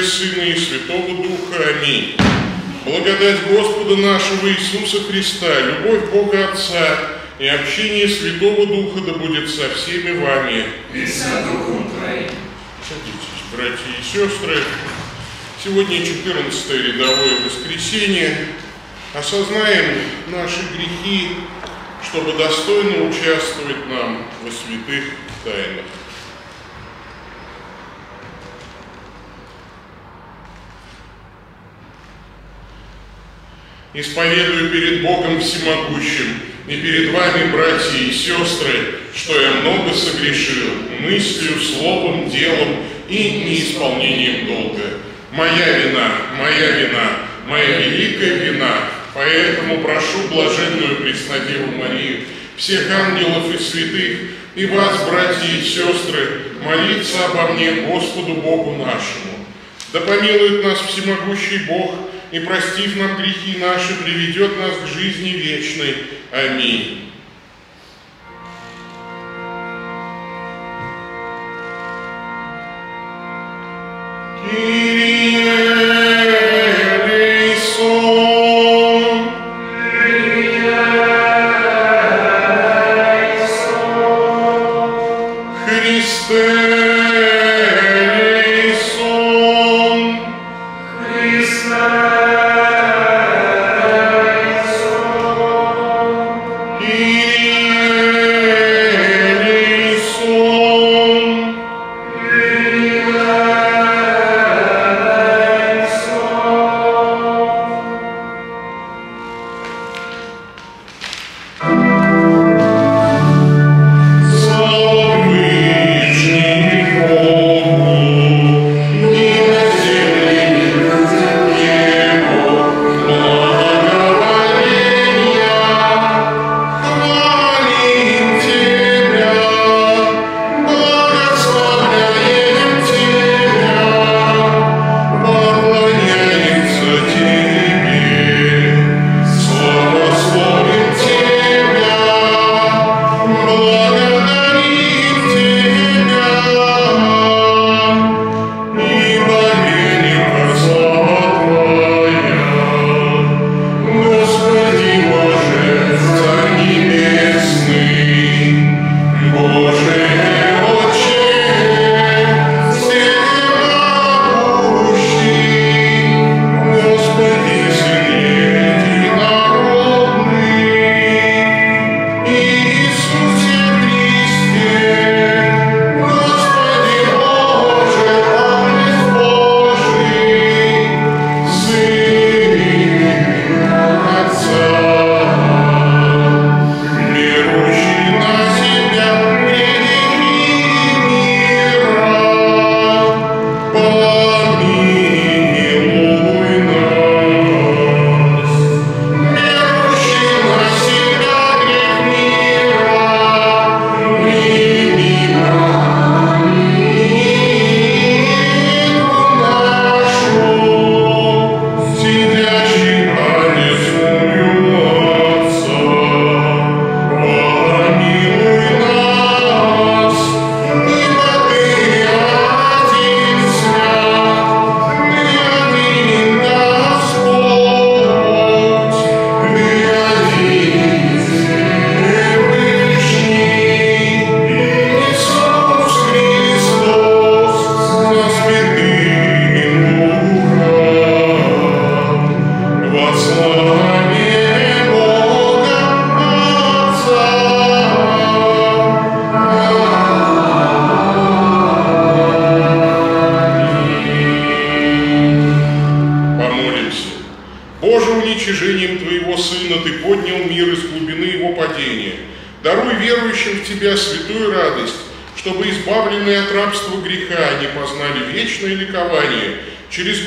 и Сына и Святого Духа. Аминь. Благодать Господа нашего Иисуса Христа, любовь Бога Отца и общение Святого Духа да будет со всеми вами. И со Духом Твоим. Садитесь, братья и сестры. Сегодня 14 рядовое воскресенье. Осознаем наши грехи, чтобы достойно участвовать нам во святых тайнах. Исповедую перед Богом Всемогущим и перед вами, братья и сестры, что я много согрешил мыслью, словом, делом и неисполнением долга. Моя вина, моя вина, моя великая вина, поэтому прошу блаженную Преснодеву Марию, всех ангелов и святых, и вас, братья и сестры, молиться обо мне Господу Богу нашему. Да помилует нас всемогущий Бог, и, простив нам грехи наши, приведет нас к жизни вечной. Аминь. Kyrie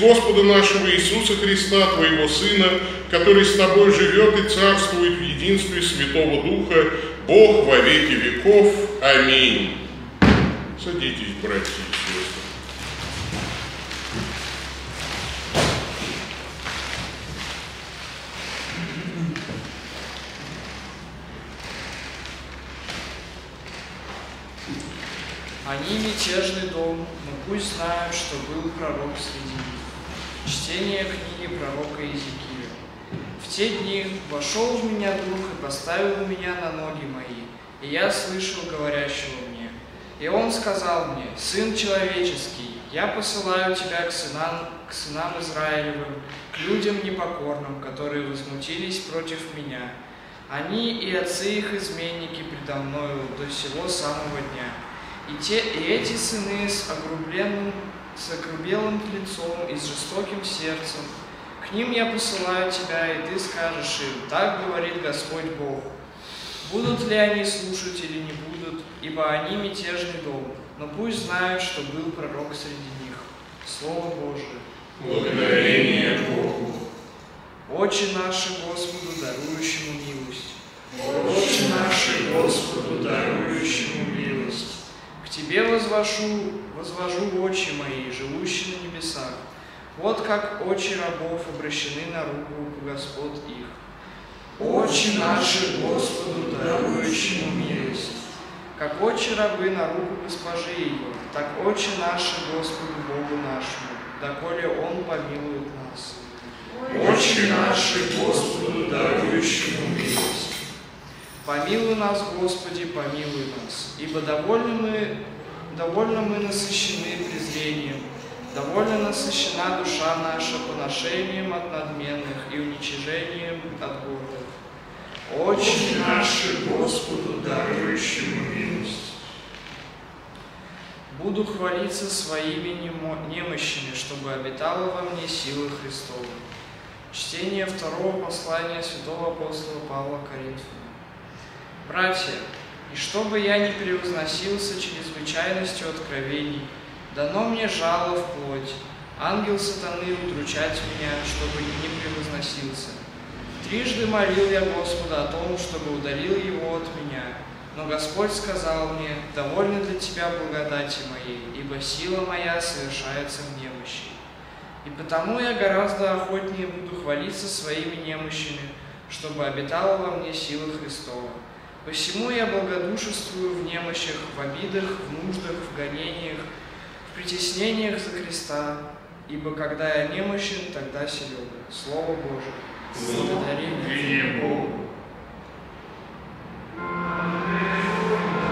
Господа нашего Иисуса Христа, Твоего Сына, который с Тобой живет и царствует в единстве Святого Духа, Бог во веки веков. Аминь. Садитесь, братья и сестры. Они мятежный дом, но пусть знают, что был пророк среди них. Чтение книги пророка Иезекииля. В те дни вошел в меня дух и поставил меня на ноги мои, и я слышал говорящего мне. И он сказал мне, «Сын человеческий, я посылаю тебя к сынам, к сынам Израилевым, к людям непокорным, которые возмутились против меня. Они и отцы их изменники предо мною до сего самого дня». И, те, и эти сыны с огрубленным, с огрубелым лицом и с жестоким сердцем, к ним я посылаю тебя, и ты скажешь им, так говорит Господь Бог. Будут ли они слушать или не будут, ибо они мятежный дом, но пусть знают, что был пророк среди них. Слово Божие. Благодарение Богу. Отче наши Господу, дарующему милость. Отче наши Господу, дарующему милость. Тебе возвожу, возвожу очи мои, живущие на небесах. Вот как очи рабов обращены на руку Господ их. Отче наши Господу, дарующему милость. Как очи рабы на руку госпожи ее, так очи наши Господу Богу нашему, доколе Он помилует нас. Отче наши Господу, дарующему милость. Помилуй нас, Господи, помилуй нас, ибо довольно мы, довольно мы насыщены презрением, довольно насыщена душа наша поношением от надменных и уничижением от гордых. Отче наши Господу, дарующему милость. Буду хвалиться своими немо- немощами, чтобы обитала во мне сила Христова. Чтение второго послания святого апостола Павла Коринфянам. Братья, и чтобы я не превозносился чрезвычайностью откровений, дано мне жало в плоть, ангел сатаны удручать меня, чтобы не превозносился. Трижды молил я Господа о том, чтобы удалил его от меня, но Господь сказал мне, довольно для тебя благодати моей, ибо сила моя совершается в немощи. И потому я гораздо охотнее буду хвалиться своими немощами, чтобы обитала во мне сила Христова. Посему я благодушествую в немощах, в обидах, в нуждах, в гонениях, в притеснениях за Христа, ибо когда я немощен, тогда силен. Слово Божие. Благодарение Богу. Дух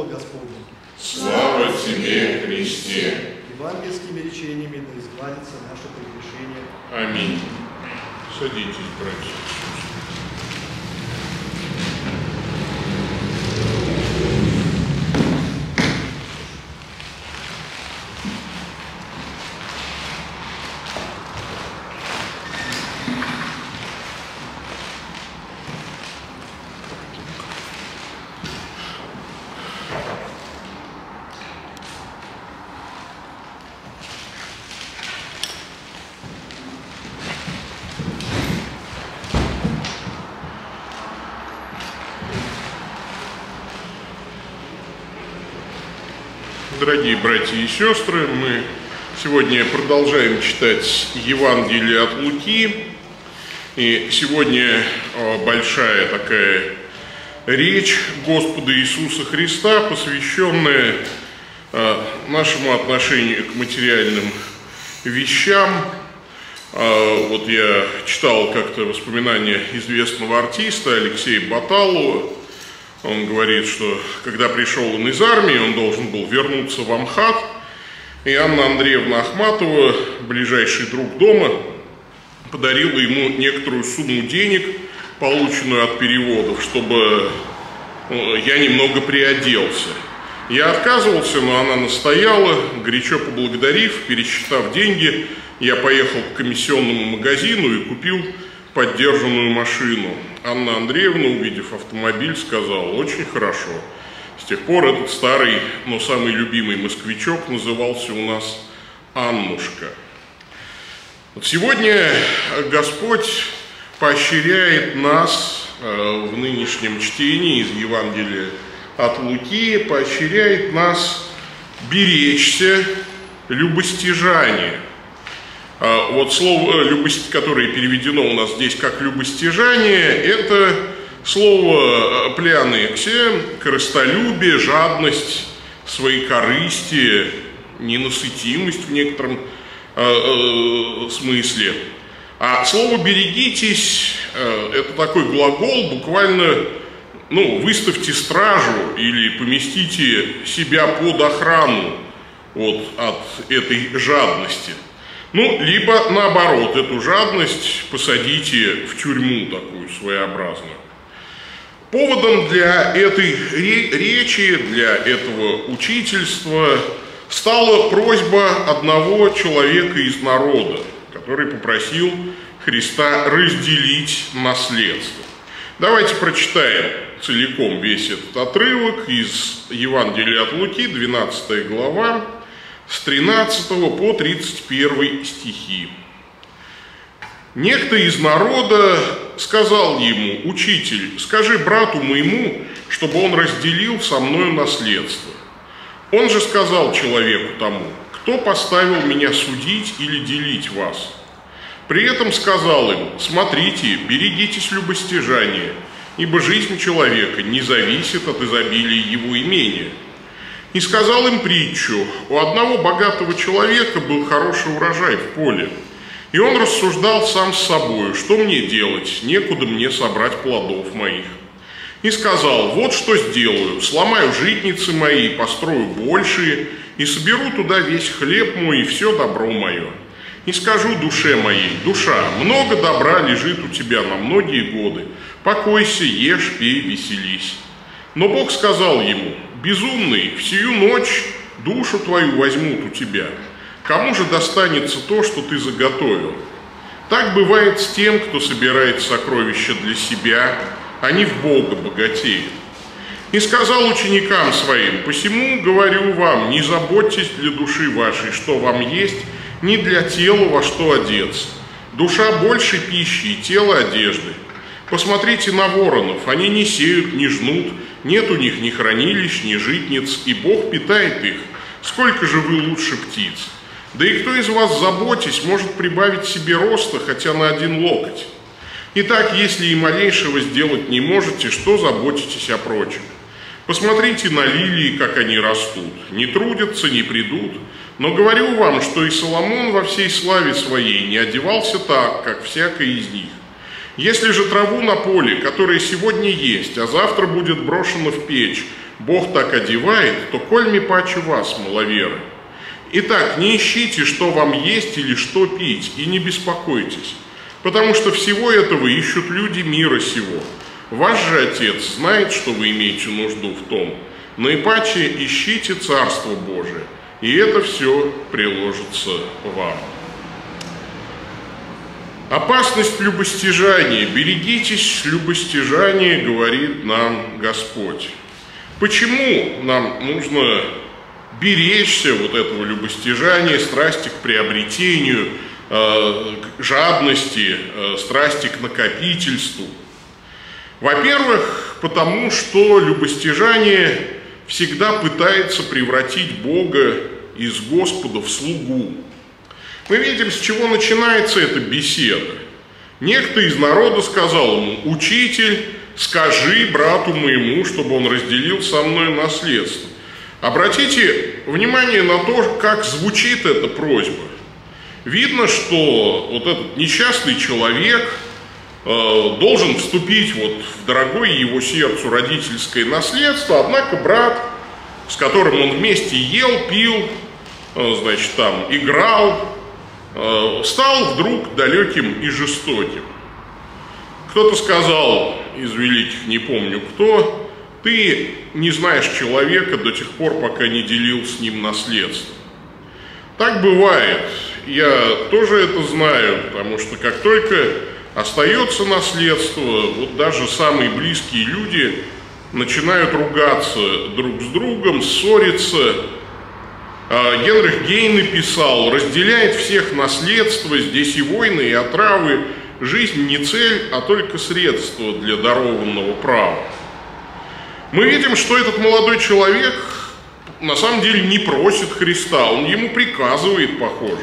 Слово Господне. Слава тебе, Христе! Евангельскими речениями да изгладится наше прегрешение. Аминь. Садитесь, братья. Дорогие братья и сестры, мы сегодня продолжаем читать Евангелие от Луки. И сегодня э, большая такая речь Господа Иисуса Христа, посвященная э, нашему отношению к материальным вещам. Э, Вот я читал как-то воспоминания известного артиста Алексея Баталова, он говорит, что когда пришел он из армии, он должен был вернуться в Амхат, и Анна Андреевна Ахматова, ближайший друг дома, подарила ему некоторую сумму денег, полученную от переводов, чтобы э, я немного приоделся. Я отказывался, но она настояла, горячо поблагодарив, пересчитав деньги, я поехал к комиссионному магазину и купил поддержанную машину. Анна Андреевна, увидев автомобиль, сказала, очень хорошо. С тех пор этот старый, но самый любимый москвичок назывался у нас Аннушка. Вот сегодня Господь поощряет нас э, в нынешнем чтении из Евангелия от Луки, поощряет нас беречься любостяжания. А Вот слово, любость, которое переведено у нас здесь как любостяжание, это слово плеонексия, корыстолюбие, жадность, свои корысти, ненасытимость в некотором э, э, смысле. А слово «берегитесь» э, это такой глагол, буквально ну, выставьте стражу или поместите себя под охрану вот, от этой жадности – ну, либо наоборот, эту жадность посадите в тюрьму такую своеобразную. Поводом для этой речи, для этого учительства стала просьба одного человека из народа, который попросил Христа разделить наследство. Давайте прочитаем целиком весь этот отрывок из Евангелия от Луки, 12 глава, с 13 по 31 стихи. Некто из народа сказал ему, «Учитель, скажи брату моему, чтобы он разделил со мною наследство». Он же сказал человеку тому, «Кто поставил меня судить или делить вас?» При этом сказал им, «Смотрите, берегитесь любостяжания, ибо жизнь человека не зависит от изобилия его имения». И сказал им притчу, у одного богатого человека был хороший урожай в поле. И он рассуждал сам с собой, что мне делать, некуда мне собрать плодов моих. И сказал, вот что сделаю, сломаю житницы мои, построю большие, и соберу туда весь хлеб мой и все добро мое. И скажу душе моей, душа, много добра лежит у тебя на многие годы, покойся, ешь, пей, веселись. Но Бог сказал ему, Безумный, всю ночь душу твою возьмут у тебя. Кому же достанется то, что ты заготовил? Так бывает с тем, кто собирает сокровища для себя, а не в Бога богатеет. И сказал ученикам своим, «Посему говорю вам, не заботьтесь для души вашей, что вам есть, не для тела во что одеться. Душа больше пищи и тело одежды. Посмотрите на воронов, они не сеют, не жнут, нет у них ни хранилищ, ни житниц, и Бог питает их. Сколько же вы лучше птиц? Да и кто из вас, заботясь, может прибавить себе роста хотя на один локоть? Итак, если и малейшего сделать не можете, что заботитесь о прочем? Посмотрите на лилии, как они растут. Не трудятся, не придут. Но говорю вам, что и Соломон во всей славе своей не одевался так, как всякий из них. Если же траву на поле, которая сегодня есть, а завтра будет брошена в печь, Бог так одевает, то коль ми паче вас, маловеры. Итак, не ищите, что вам есть или что пить, и не беспокойтесь, потому что всего этого ищут люди мира сего. Ваш же Отец знает, что вы имеете нужду в том. Наипаче ищите Царство Божие, и это все приложится вам. Опасность любостяжания. Берегитесь любостяжания, говорит нам Господь. Почему нам нужно беречься вот этого любостяжания, страсти к приобретению, э, жадности, э, страсти к накопительству? Во-первых, потому что любостяжание всегда пытается превратить Бога из Господа в слугу. Мы видим, с чего начинается эта беседа. Некто из народа сказал ему, «Учитель, скажи брату моему, чтобы он разделил со мной наследство». Обратите внимание на то, как звучит эта просьба. Видно, что вот этот несчастный человек э, должен вступить вот в дорогое его сердцу родительское наследство, однако брат, с которым он вместе ел, пил, э, значит, там играл, стал вдруг далеким и жестоким. Кто-то сказал из великих, не помню кто, ты не знаешь человека до тех пор, пока не делил с ним наследство. Так бывает. Я тоже это знаю, потому что как только остается наследство, вот даже самые близкие люди начинают ругаться друг с другом, ссориться. А Генрих Гейне писал, разделяет всех наследство, здесь и войны, и отравы. Жизнь не цель, а только средство для дарованного права мы видим, что этот молодой человек на самом деле не просит Христа, он ему приказывает, похоже.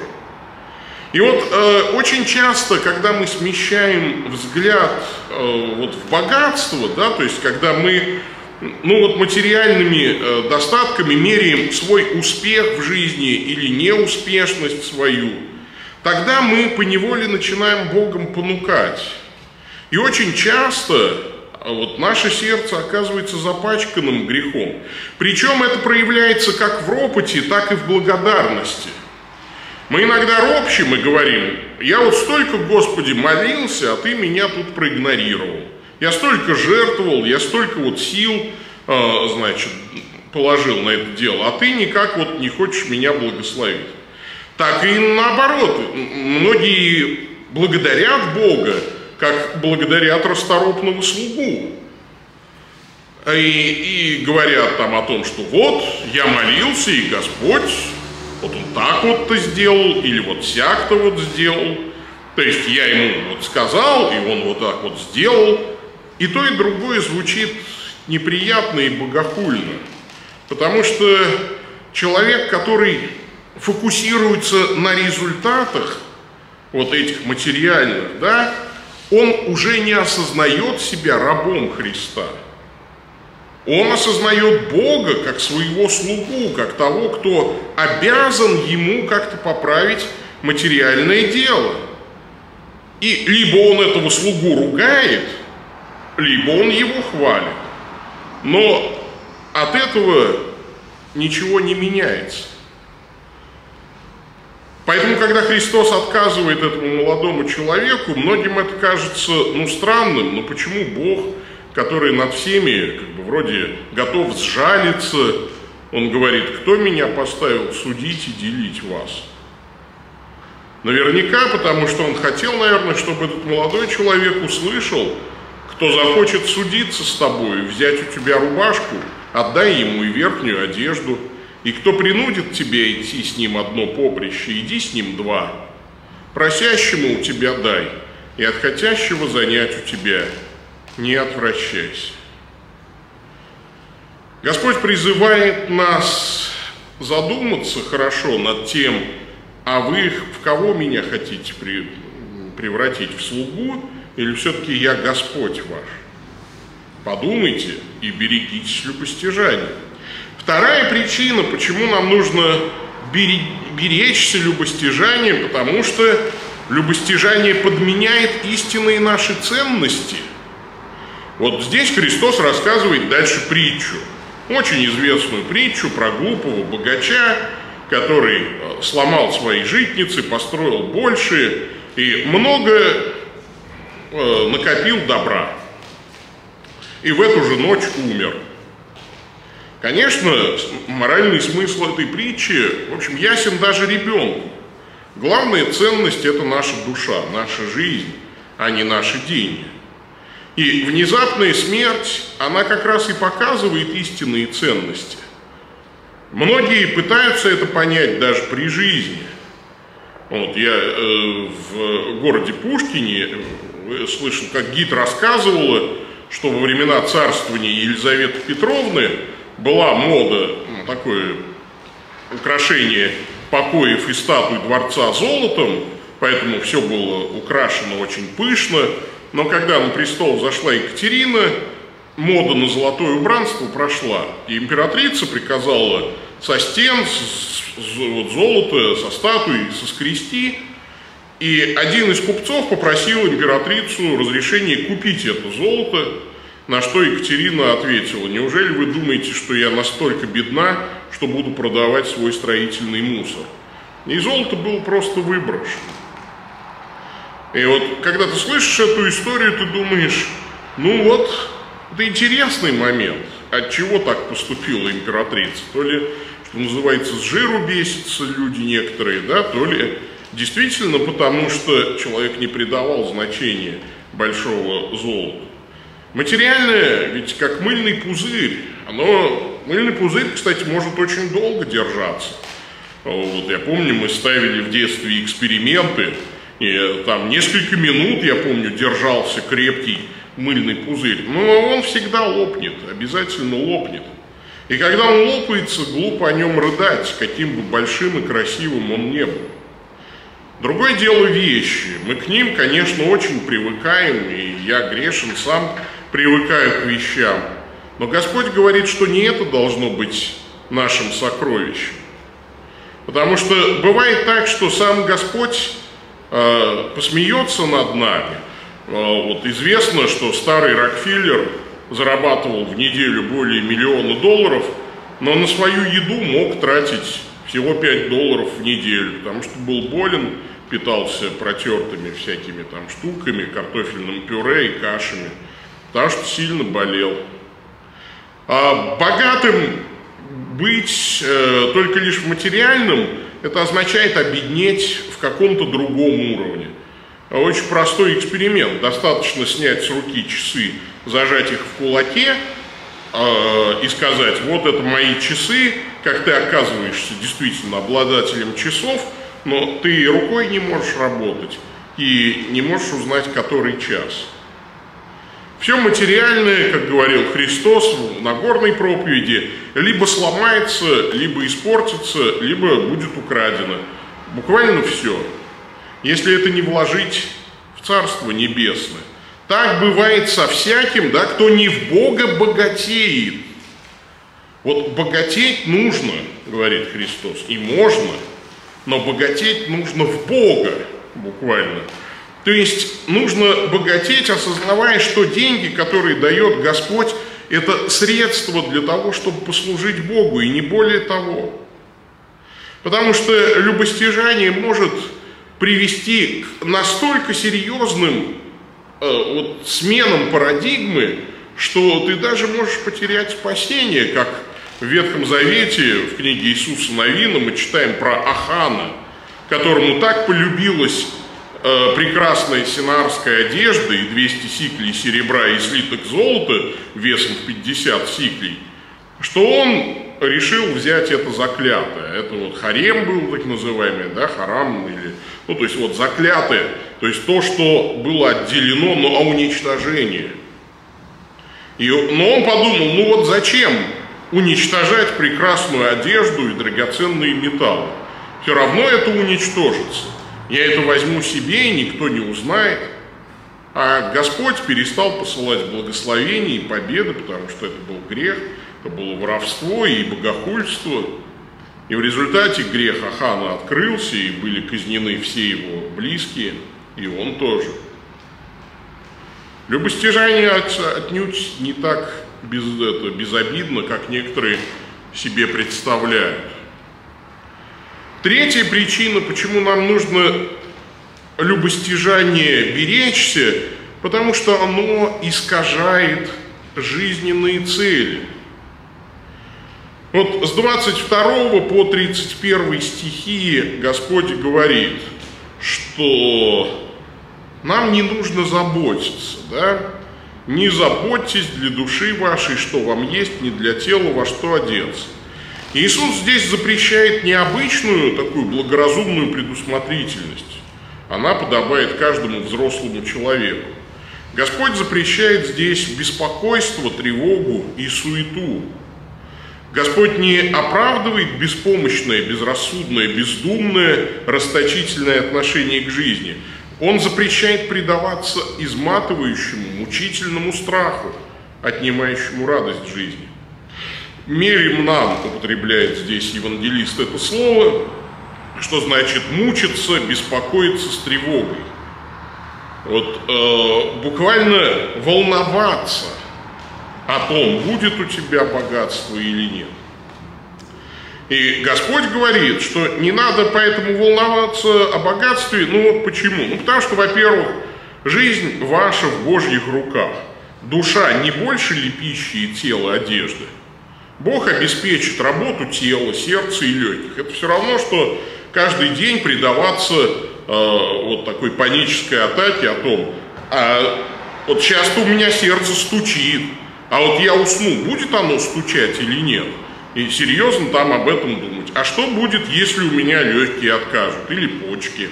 И вот э, очень часто, когда мы смещаем взгляд э, вот в богатство, да, то есть когда мы ну вот материальными э, достатками меряем свой успех в жизни или неуспешность свою, тогда мы поневоле начинаем Богом понукать. И очень часто а вот наше сердце оказывается запачканным грехом. Причем это проявляется как в ропоте, так и в благодарности. Мы иногда ропщим и говорим, я вот столько, Господи, молился, а Ты меня тут проигнорировал. Я столько жертвовал, я столько вот сил, а, значит, положил на это дело, а Ты никак вот не хочешь меня благословить. Так и наоборот, многие благодарят Бога, как благодарят расторопного слугу. И, и говорят там о том, что вот, я молился, и Господь, вот он так вот-то сделал, или вот сяк-то вот сделал. То есть я ему вот сказал, и он вот так вот сделал. И то, и другое звучит неприятно и богохульно. Потому что человек, который фокусируется на результатах вот этих материальных, да, он уже не осознает себя рабом Христа. Он осознает Бога как своего слугу, как того, кто обязан ему как-то поправить материальное дело. И либо он этого слугу ругает, либо он его хвалит. Но от этого ничего не меняется. Поэтому, когда Христос отказывает этому молодому человеку, многим это кажется, ну, странным, но почему Бог, который над всеми, как бы, вроде готов сжалиться, он говорит, кто меня поставил судить и делить вас? Наверняка, потому что он хотел, наверное, чтобы этот молодой человек услышал, кто захочет судиться с тобой, взять у тебя рубашку, отдай ему и верхнюю одежду – и кто принудит тебя идти с ним одно поприще, иди с ним два. Просящему у тебя дай, и от хотящего занять у тебя не отвращайся. Господь призывает нас задуматься хорошо над тем, а вы в кого меня хотите превратить, в слугу или все-таки я Господь ваш? Подумайте и берегитесь любостяжания. Вторая причина, почему нам нужно беречься любостяжания, потому что любостяжание подменяет истинные наши ценности. Вот здесь Христос рассказывает дальше притчу, очень известную притчу про глупого богача, который э, сломал свои житницы, построил больше и много э, накопил добра и в эту же ночь умер. Конечно, моральный смысл этой притчи, в общем, ясен даже ребенку. Главная ценность – это наша душа, наша жизнь, а не наши деньги. И внезапная смерть, она как раз и показывает истинные ценности. Многие пытаются это понять даже при жизни. Вот я э, в городе Пушкине слышал, как гид рассказывала, что во времена царствования Елизаветы Петровны была мода, ну, такое украшение покоев и статуй дворца золотом, поэтому все было украшено очень пышно. Но когда на престол зашла Екатерина, мода на золотое убранство прошла. И императрица приказала со стен, с, с, вот, золото, со статуи соскрести. И один из купцов попросил императрицу разрешения купить это золото, на что Екатерина ответила, неужели вы думаете, что я настолько бедна, что буду продавать свой строительный мусор? И золото было просто выброшено. И вот, когда ты слышишь эту историю, ты думаешь, ну вот, это интересный момент. От чего так поступила императрица? То ли, что называется, с жиру бесятся люди некоторые, да, то ли Действительно, потому что человек не придавал значения большого золота. Материальное, ведь как мыльный пузырь, оно, мыльный пузырь, кстати, может очень долго держаться. Вот, я помню, мы ставили в детстве эксперименты, и там несколько минут, я помню, держался крепкий мыльный пузырь. Но он всегда лопнет, обязательно лопнет. И когда он лопается, глупо о нем рыдать, каким бы большим и красивым он не был. Другое дело вещи. Мы к ним, конечно, очень привыкаем, и я грешен сам привыкаю к вещам. Но Господь говорит, что не это должно быть нашим сокровищем. Потому что бывает так, что сам Господь э, посмеется над нами. Э, вот известно, что старый Рокфеллер зарабатывал в неделю более миллиона долларов, но на свою еду мог тратить всего 5 долларов в неделю, потому что был болен, питался протертыми всякими там штуками, картофельным пюре и кашами, потому что сильно болел. А богатым быть э, только лишь в материальном, это означает обеднеть в каком-то другом уровне. Очень простой эксперимент. Достаточно снять с руки часы, зажать их в кулаке, э, и сказать, вот это мои часы, как ты оказываешься действительно обладателем часов, но ты рукой не можешь работать и не можешь узнать, который час. Все материальное, как говорил Христос в Нагорной проповеди, либо сломается, либо испортится, либо будет украдено. Буквально все. Если это не вложить в Царство Небесное. Так бывает со всяким, да, кто не в Бога богатеет. Вот богатеть нужно, говорит Христос, и можно, но богатеть нужно в Бога, буквально. То есть нужно богатеть, осознавая, что деньги, которые дает Господь, это средство для того, чтобы послужить Богу, и не более того. Потому что любостяжание может привести к настолько серьезным э, вот, сменам парадигмы, что ты даже можешь потерять спасение, как в Ветхом Завете, в книге Иисуса Новина, мы читаем про Ахана, которому так полюбилась э, прекрасная синарская одежда и 200 сиклей серебра и слиток золота весом в 50 сиклей, что он решил взять это заклятое. Это вот харем был так называемый, да, харам или, ну, то есть вот заклятое, то есть то, что было отделено на уничтожение. И, но он подумал, ну вот зачем уничтожать прекрасную одежду и драгоценные металлы. Все равно это уничтожится. Я это возьму себе, и никто не узнает. А Господь перестал посылать благословения и победы, потому что это был грех, это было воровство и богохульство. И в результате грех Ахана открылся, и были казнены все его близкие, и он тоже. Любостяжание отнюдь не так без, это, безобидно, как некоторые себе представляют. Третья причина, почему нам нужно любостяжание беречься, потому что оно искажает жизненные цели. Вот с 22 по 31 стихи Господь говорит, что нам не нужно заботиться, да? Не заботьтесь для души вашей, что вам есть, не для тела во что одеться. Иисус здесь запрещает необычную такую благоразумную предусмотрительность. Она подобает каждому взрослому человеку. Господь запрещает здесь беспокойство, тревогу и суету. Господь не оправдывает беспомощное, безрассудное, бездумное, расточительное отношение к жизни. Он запрещает предаваться изматывающему, мучительному страху, отнимающему радость жизни. Мерим нам употребляет здесь евангелист это слово, что значит мучиться, беспокоиться с тревогой. Вот э, буквально волноваться о том, будет у тебя богатство или нет. И Господь говорит, что не надо поэтому волноваться о богатстве. Ну вот почему? Ну потому что, во-первых, жизнь ваша в Божьих руках. Душа не больше ли пищи и тела одежды? Бог обеспечит работу тела, сердца и легких. Это все равно, что каждый день предаваться э, вот такой панической атаке о том, а вот часто у меня сердце стучит, а вот я усну, будет оно стучать или нет? И серьезно там об этом думать. А что будет, если у меня легкие откажут или почки?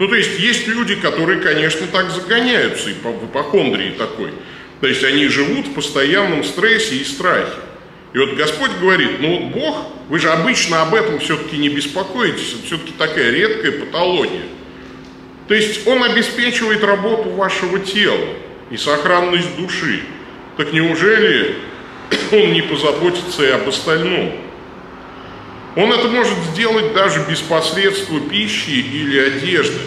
Ну, то есть есть люди, которые, конечно, так загоняются, и по ипохондрии такой. То есть они живут в постоянном стрессе и страхе. И вот Господь говорит, ну вот Бог, вы же обычно об этом все-таки не беспокоитесь, это все-таки такая редкая патология. То есть Он обеспечивает работу вашего тела и сохранность души. Так неужели Он не позаботится и об остальном? Он это может сделать даже без посредства пищи или одежды.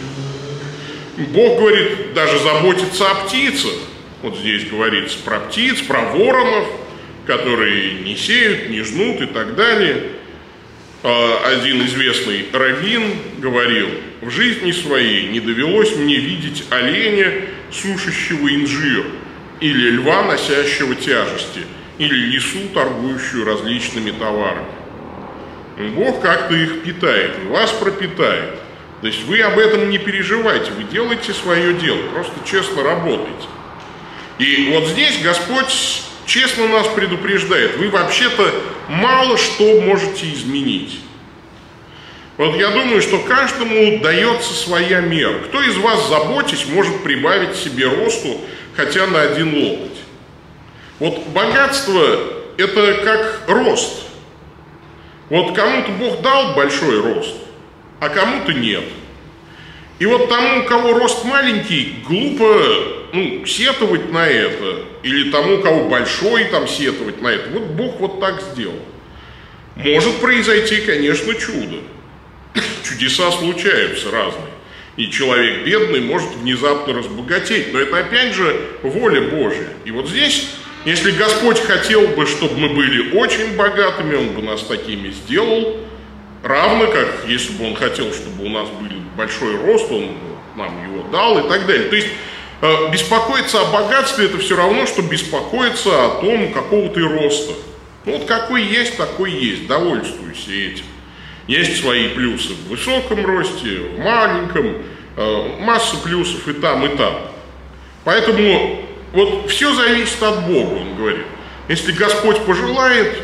Бог говорит, даже заботиться о птицах. Вот здесь говорится про птиц, про воронов – которые не сеют, не жнут и так далее. А, один известный раввин говорил, в жизни своей не довелось мне видеть оленя, сушащего инжир, или льва, носящего тяжести, или лису, торгующую различными товарами. Бог как-то их питает, вас пропитает. То есть вы об этом не переживайте, вы делаете свое дело, просто честно работаете. И вот здесь Господь честно нас предупреждает, вы вообще-то мало что можете изменить. Вот я думаю, что каждому дается своя мера. Кто из вас, заботясь, может прибавить себе росту хотя на один локоть? Вот богатство – это как рост. Вот кому-то Бог дал большой рост, а кому-то нет. И вот тому, у кого рост маленький, глупо ну, сетовать на это, или тому, у кого большой, там, сетовать на это. Вот Бог вот так сделал. Может произойти, конечно, чудо. Чудеса случаются разные. И человек бедный может внезапно разбогатеть. Но это опять же воля Божья. И вот здесь, если Господь хотел бы, чтобы мы были очень богатыми, Он бы нас такими сделал. Равно как, если бы Он хотел, чтобы у нас был большой рост, Он нам его дал и так далее. То есть Э, беспокоиться о богатстве это все равно, что беспокоиться о том, какого ты роста. Ну вот какой есть, такой есть, довольствуйся этим. Есть свои плюсы в высоком росте, в маленьком, э, масса плюсов и там, и там. Поэтому вот все зависит от Бога, он говорит. Если Господь пожелает,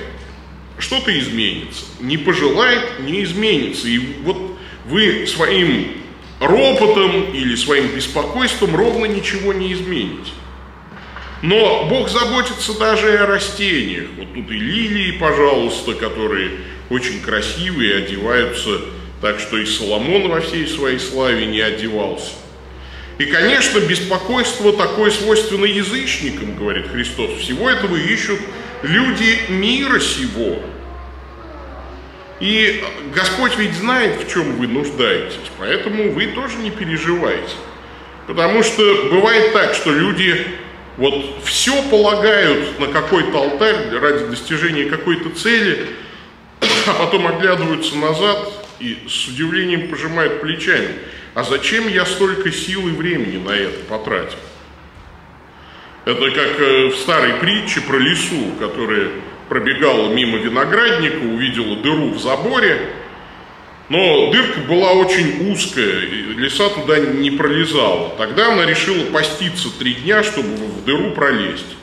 что-то изменится. Не пожелает, не изменится. И вот вы своим ропотом или своим беспокойством ровно ничего не измените. Но Бог заботится даже и о растениях. Вот тут и лилии, пожалуйста, которые очень красивые, одеваются так, что и Соломон во всей своей славе не одевался. И, конечно, беспокойство такое свойственно язычникам, говорит Христос. Всего этого ищут люди мира сего. И Господь ведь знает, в чем вы нуждаетесь, поэтому вы тоже не переживайте. Потому что бывает так, что люди вот все полагают на какой-то алтарь ради достижения какой-то цели, а потом оглядываются назад и с удивлением пожимают плечами. А зачем я столько сил и времени на это потратил? Это как э, в старой притче про лису, которая пробегала мимо виноградника, увидела дыру в заборе, но дырка была очень узкая, и лиса туда не пролезала. Тогда она решила поститься три дня, чтобы в дыру пролезть.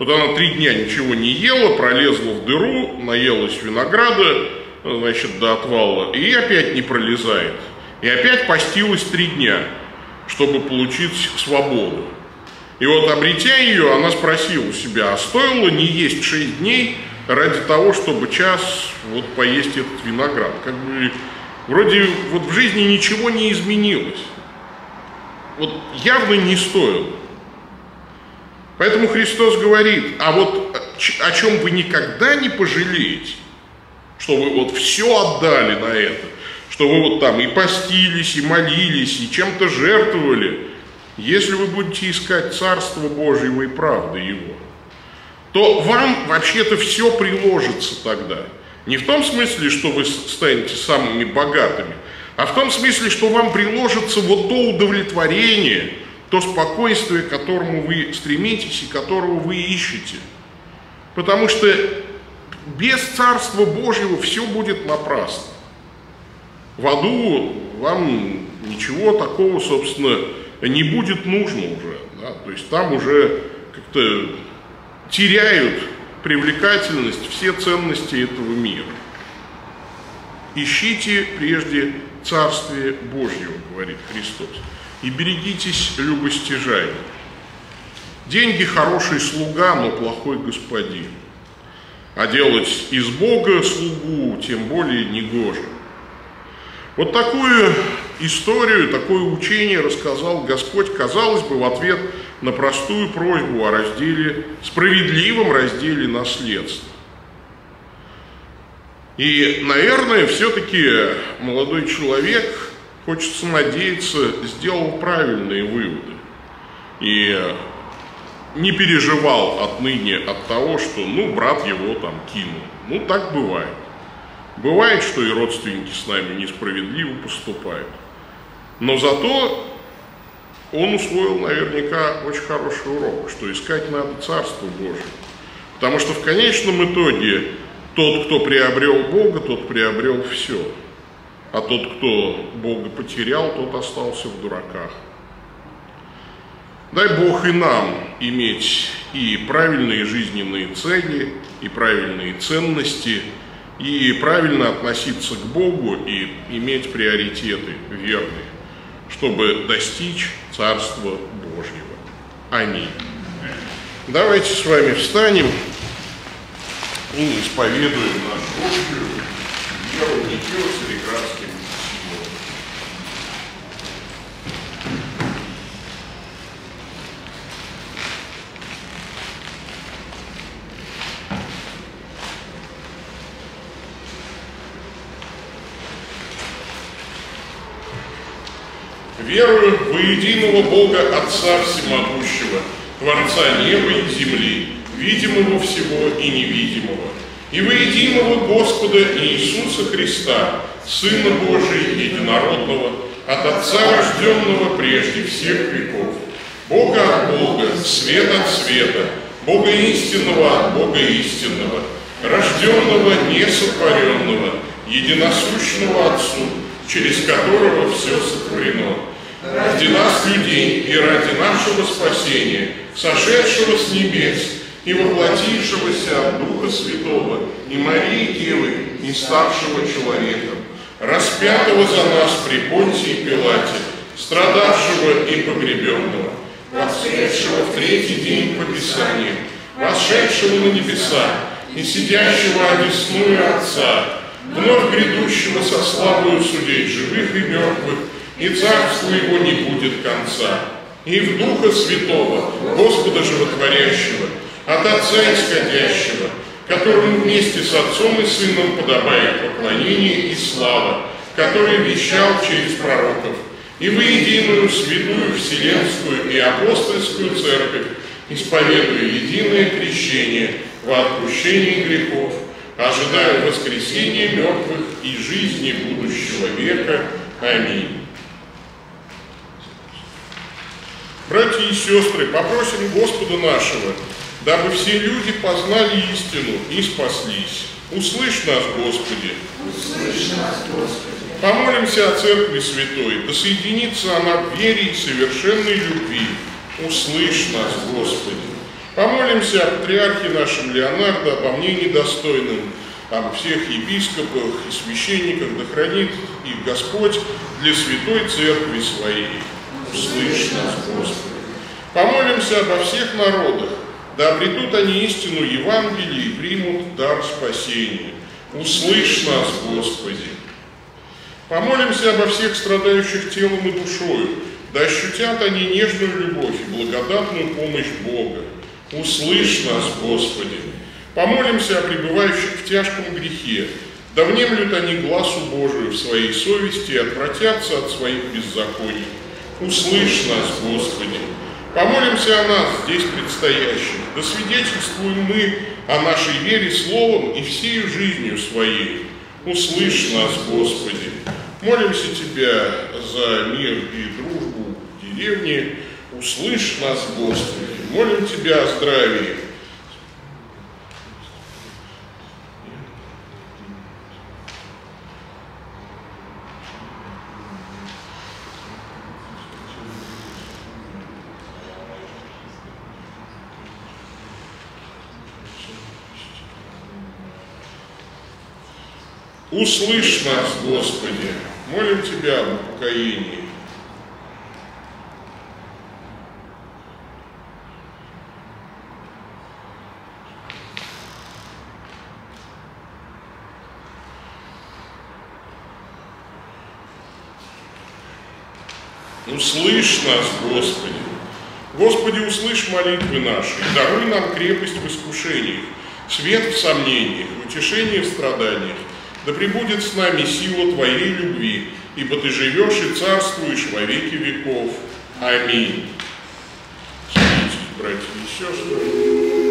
Вот она три дня ничего не ела, пролезла в дыру, наелась винограда, значит, до отвала, и опять не пролезает. И опять постилась три дня, чтобы получить свободу. И вот обретя ее, она спросила у себя, а стоило не есть шесть дней ради того, чтобы час вот поесть этот виноград? Как бы Вроде вот в жизни ничего не изменилось. Вот явно не стоило. Поэтому Христос говорит, а вот о чем вы никогда не пожалеете, что вы вот все отдали на это, что вы вот там и постились, и молились, и чем-то жертвовали, если вы будете искать Царство Божьего и правды Его, то вам вообще-то все приложится тогда – не в том смысле, что вы станете самыми богатыми, а в том смысле, что вам приложится вот то удовлетворение, то спокойствие, к которому вы стремитесь и которого вы ищете. Потому что без Царства Божьего все будет напрасно. В аду вам ничего такого, собственно, не будет нужно уже. Да? То есть там уже как-то теряют привлекательность, все ценности этого мира. Ищите прежде Царствие Божьего, говорит Христос, и берегитесь любостяжания. Деньги хороший слуга, но плохой господин. А делать из Бога слугу тем более негоже. Вот такую историю, такое учение рассказал Господь, казалось бы, в ответ на простую просьбу о разделе, справедливом разделе наследства. И, наверное, все-таки молодой человек, хочется надеяться, сделал правильные выводы. И не переживал отныне от того, что, ну, брат его там кинул. Ну, так бывает. Бывает, что и родственники с нами несправедливо поступают. Но зато он усвоил наверняка очень хороший урок, что искать надо Царство Божие. Потому что в конечном итоге тот, кто приобрел Бога, тот приобрел все. А тот, кто Бога потерял, тот остался в дураках. Дай Бог и нам иметь и правильные жизненные цели, и правильные ценности, и правильно относиться к Богу, и иметь приоритеты верные чтобы достичь Царства Божьего. Аминь. Давайте с вами встанем и исповедуем нашу веру Цареградским символом. Верую в единого Бога Отца Всемогущего, Творца неба и земли, видимого всего и невидимого, и во единого Господа Иисуса Христа, Сына Божия Единородного, от Отца рожденного прежде всех веков, Бога от Бога, свет от света, Бога истинного от Бога истинного, рожденного, несотворенного, единосущного Отцу, через которого все сотворено, ради нас, людей, и ради нашего спасения, сошедшего с небес и воплотившегося от Духа Святого и Марии Девы, и ставшего человеком, распятого за нас при Понтии Пилате, страдавшего и погребенного, воскресшего в третий день по Писанию, восшедшего на небеса и сидящего одесную Отца, вновь грядущего со славою судей живых и мертвых, и царству его не будет конца. И в Духа Святого, Господа Животворящего, от Отца Исходящего, которому вместе с Отцом и Сыном подобает поклонение и слава, который вещал через пророков, и в единую святую Вселенскую и Апостольскую Церковь, исповедуя единое крещение во отпущении грехов, ожидая воскресения мертвых и жизни будущего века. Аминь. Братья и сестры, попросим Господа нашего, дабы все люди познали истину и спаслись. Услышь нас, Господи. Услышь нас, Господи. Помолимся о Церкви Святой, да соединится она в вере и совершенной любви. Услышь нас, Господи. Помолимся о патриархе нашем Леонардо, обо мне недостойным, об всех епископах и священниках, да хранит их Господь для Святой Церкви Своей. Услышь нас, Господи. Помолимся обо всех народах, да обретут они истину Евангелия и примут дар спасения. Услышь нас, Господи. Помолимся обо всех страдающих телом и душою, да ощутят они нежную любовь и благодатную помощь Бога. Услышь нас, Господи. Помолимся о пребывающих в тяжком грехе, да внемлют они глазу Божию в своей совести и отвратятся от своих беззаконий. Услышь нас, Господи. Помолимся о нас, здесь предстоящих, да свидетельствуем мы о нашей вере словом и всей жизнью своей. Услышь нас, Господи. Молимся Тебя за мир и дружбу в деревне. Услышь нас, Господи. Молим Тебя о здравии. Услышь нас, Господи, молим Тебя об упокоении. Услышь нас, Господи. Господи, услышь молитвы наши, даруй нам крепость в искушениях, свет в сомнениях, утешение в страданиях, да пребудет с нами сила Твоей любви, ибо Ты живешь и царствуешь во веки веков. Аминь. Садитесь, братья и сестры,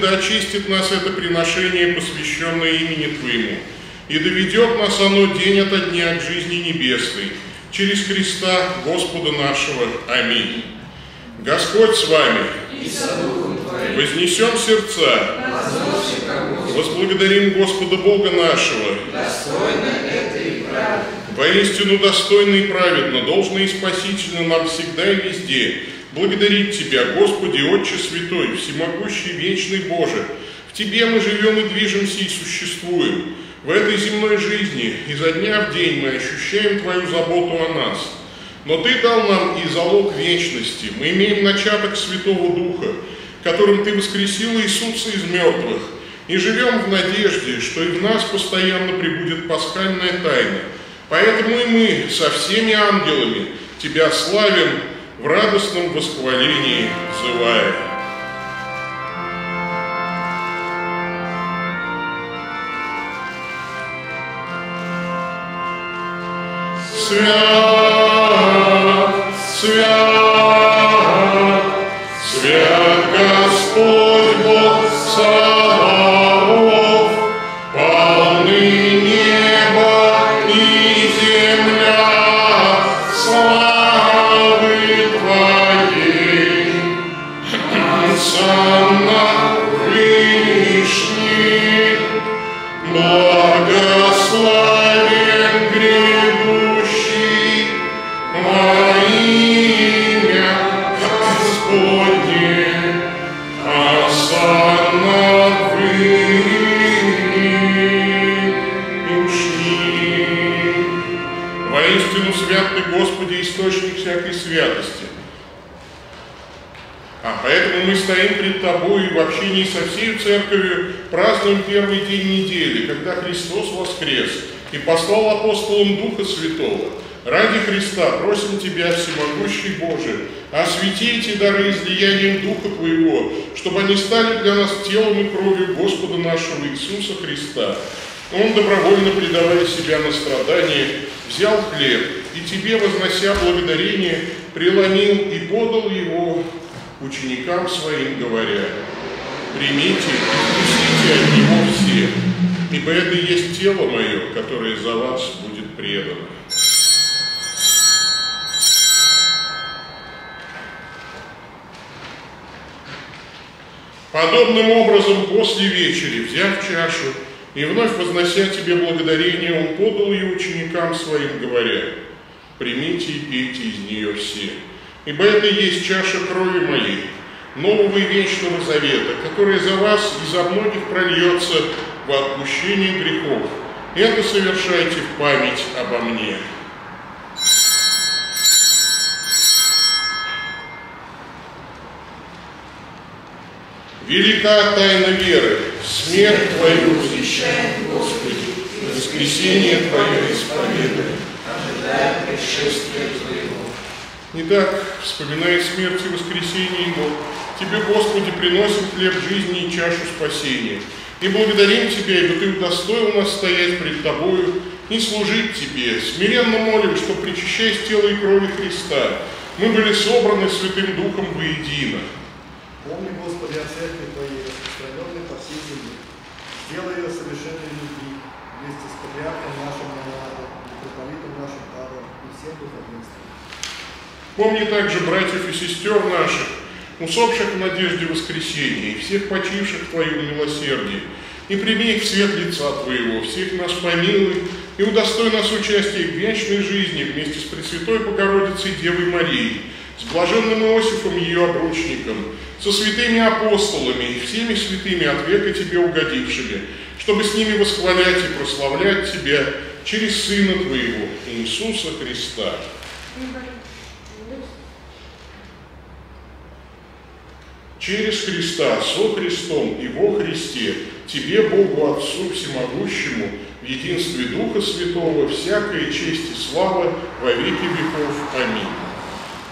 да очистит нас это приношение, посвященное имени Твоему, и доведет нас оно день ото дня к жизни небесной, через Христа Господа нашего. Аминь. Господь с вами. Вознесем сердца. Возблагодарим Господа Бога нашего. достойно это и правда. Воистину достойно и праведно, должно и спасительно нам всегда и везде благодарить Тебя, Господи, Отче Святой, Всемогущий, Вечный Боже. В Тебе мы живем и движемся и существуем. В этой земной жизни изо дня в день мы ощущаем Твою заботу о нас. Но Ты дал нам и залог вечности. Мы имеем начаток Святого Духа, которым Ты воскресил Иисуса из мертвых, и живем в надежде, что и в нас постоянно пребудет пасхальная тайна. Поэтому и мы со всеми ангелами Тебя славим в радостном восхвалении, взывая. Свят, свят, в общении со всей Церковью празднуем первый день недели, когда Христос воскрес и послал апостолам Духа Святого. Ради Христа просим Тебя, Всемогущий Боже, освети эти дары излиянием Духа Твоего, чтобы они стали для нас телом и кровью Господа нашего Иисуса Христа. Он, добровольно предавая себя на страдания, взял хлеб и Тебе, вознося благодарение, преломил и подал его ученикам своим, говоря, «Примите и вкусите от него все, ибо это есть тело мое, которое за вас будет предано». Подобным образом после вечери, взяв чашу и вновь вознося тебе благодарение, он подал ее ученикам своим, говоря, «Примите и пейте из нее все, ибо это есть чаша крови моей, нового и вечного завета, которая за вас и за многих прольется во отпущение грехов. Это совершайте в память обо мне». Велика тайна веры, смерть Твою Возвещает Господи, воскресение Твое исповедуем. ожидая пришествия Твоего. Итак, вспоминая смерть и воскресение Его, Тебе, Господи, приносим хлеб жизни и чашу спасения. И благодарим Тебя, ибо Ты удостоил нас стоять пред Тобою и служить Тебе. Смиренно молим, что, причащаясь тела и крови Христа, мы были собраны Святым Духом воедино. Помни, Господи, о церкви Твоей, распространенной по всей земле. Сделай ее совершенной любви, вместе с патриархом нашим Помни также братьев и сестер наших, усопших в надежде воскресения, и всех почивших в Твоем милосердии, и прими их в свет лица Твоего, всех нас помилуй, и удостой нас участия в вечной жизни вместе с Пресвятой Богородицей Девой Марией, с блаженным Иосифом ее обручником, со святыми апостолами и всеми святыми от века Тебе угодившими, чтобы с ними восхвалять и прославлять Тебя через Сына Твоего, Иисуса Христа. Через Христа, со Христом и во Христе, Тебе, Богу Отцу Всемогущему, в единстве Духа Святого, всякая честь и слава во веки веков. Аминь.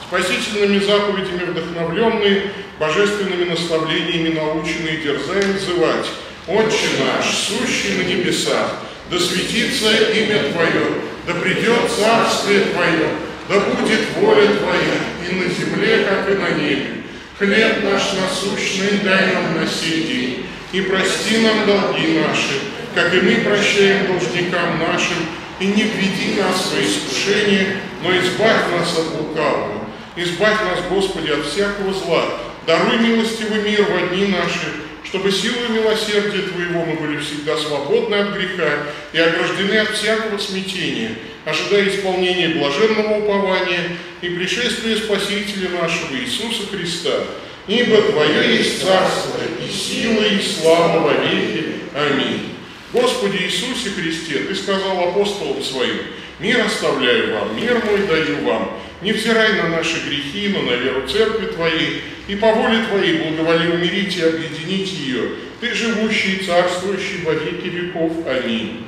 Спасительными заповедями вдохновленные, божественными наставлениями наученные, дерзаем взывать «Отче наш, сущий на небесах, да светится имя Твое, да придет царствие Твое, да будет воля Твоя и на земле, как и на небе. Хлеб наш насущный дай нам на сей день, и прости нам долги наши, как и мы прощаем должникам нашим, и не введи нас в искушение, но избавь нас от лукавого. Избавь нас, Господи, от всякого зла. Даруй милостивый мир в дни наши, чтобы силой милосердия Твоего мы были всегда свободны от греха и ограждены от всякого смятения, ожидая исполнения блаженного упования и пришествия Спасителя нашего Иисуса Христа. Ибо Твое есть царство, и сила, и слава во веки. Аминь. Господи Иисусе Христе, Ты сказал апостолам Своим, «Мир оставляю вам, мир мой даю вам, не взирай на наши грехи, но на веру Церкви Твоей, и по воле Твоей благоволи умирить и объединить ее, Ты живущий и царствующий во веки веков. Аминь.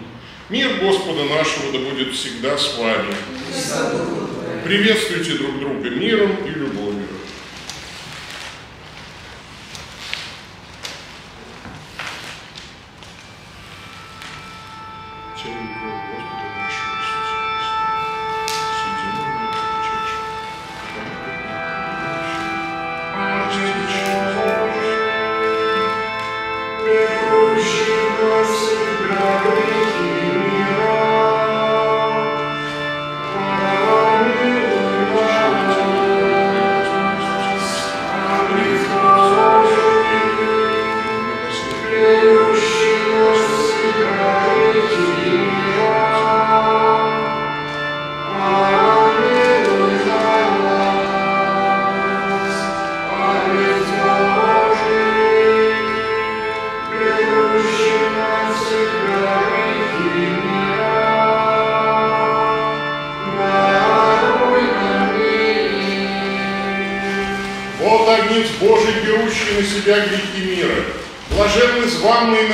Мир Господа нашего да будет всегда с вами. Приветствуйте друг друга миром и любовью.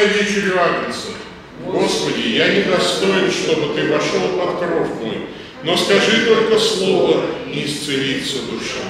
Вечерю Агнца. Господи, я не достоин, чтобы Ты вошел под кров мой, но скажи только слово, и исцелится душа.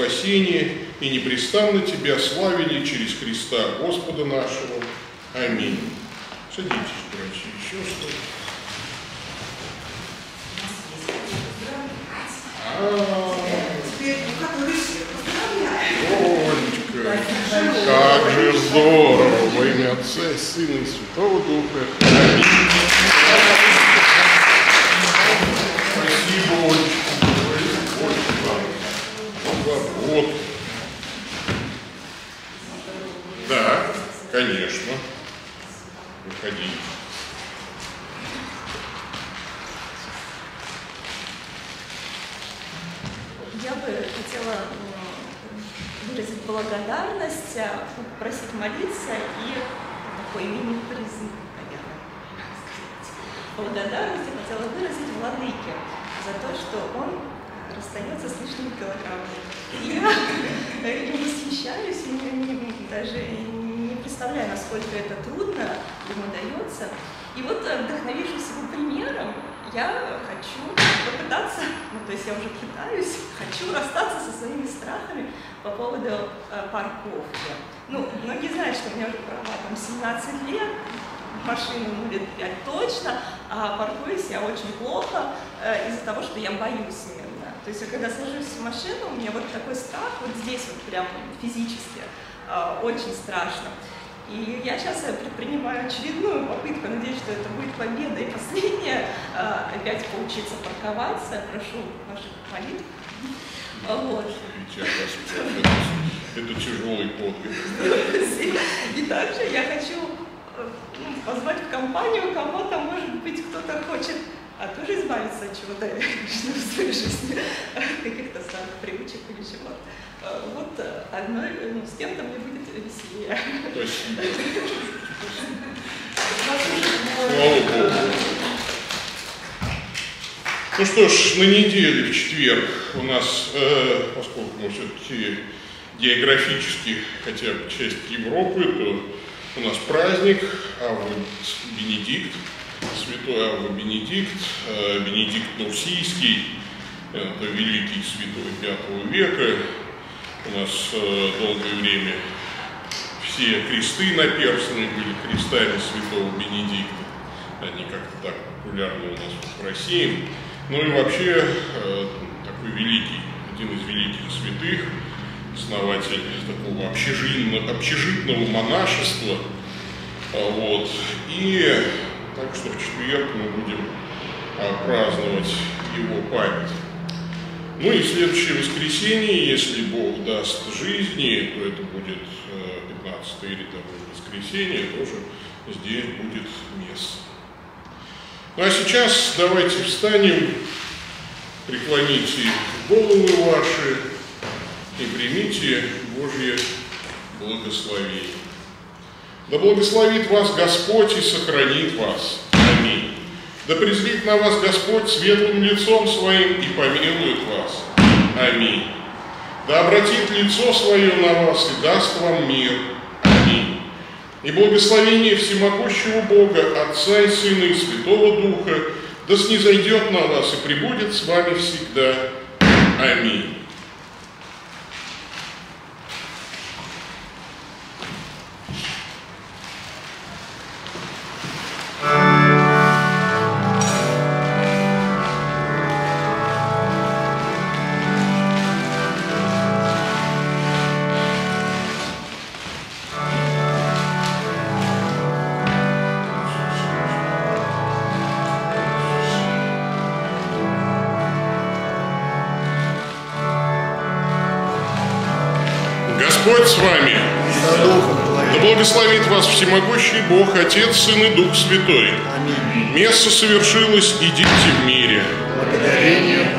Плоды спасения и непрестанно Тебя славили через Христа Господа нашего. Аминь. Садитесь, братья все, поздравляю. Олечка, как же здорово! Во имя Отца, и Сына и Святого Духа. Аминь. Спасибо, Олечка. Олечка. Вот. Да, конечно. Выходи. Я бы хотела м, выразить благодарность, э, попросить молиться и такой мини-призыв, наверное, сказать. Благодарность я хотела выразить Владыке за то, что он расстается с лишними килограммами. Я им восхищаюсь, и даже не представляю, насколько это трудно ему дается. И вот, э, вдохновившись его примером, я хочу попытаться, ну то есть я уже пытаюсь, хочу расстаться со своими страхами по поводу э, парковки. Ну, многие знают, что у меня уже права там 17 лет, машину ну, лет 5 точно, а паркуюсь я очень плохо э, из-за того, что я боюсь именно. То есть я когда сажусь в машину, у меня вот такой страх, вот здесь вот прям физически, э, очень страшно. И я сейчас предпринимаю очередную попытку, надеюсь, что это будет победа и последняя, опять поучиться парковаться. Прошу ваших молитв. А, Вот. Это, тяжелый подвиг. И также я хочу э, позвать в компанию кого-то, может быть, кто-то хочет а тоже избавиться от чего-то лишнего в своей жизни, каких-то старых привычек или чего-то. Э, Вот э, одной, ну, с кем-то мне будет веселее. Ну что ж, на неделе, в четверг, у нас, э, поскольку мы все-таки географически хотя бы часть Европы, то у нас праздник Авва Бенедикт, святой Авва Бенедикт, э, Бенедикт Нурсийский, это великий святой V века. У нас э, долгое время все кресты наперстаны были крестами святого Бенедикта. Они как-то так популярны у нас в России. Ну и вообще э, такой великий, один из великих святых, основатель такого общежитного, общежитного монашества. А, Вот. И так что в четверг мы будем а, праздновать его память. Ну и следующее воскресенье, если Бог даст жизни, то это будет э, 15 или того воскресенье, тоже здесь будет место. Ну а сейчас давайте встанем, преклоните головы ваши и примите Божье благословение. Да благословит вас Господь и сохранит вас. Аминь. Да презрит на вас Господь светлым лицом своим и помилует вас. Аминь. Да обратит лицо свое на вас и даст вам мир. Аминь. И благословение всемогущего Бога, Отца и Сына и Святого Духа, да снизойдет на вас и пребудет с вами всегда. Аминь. Вас всемогущий Бог, Отец, Сын и Дух Святой. Аминь. Место совершилось, идите в мире. Благодарение